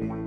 Bye.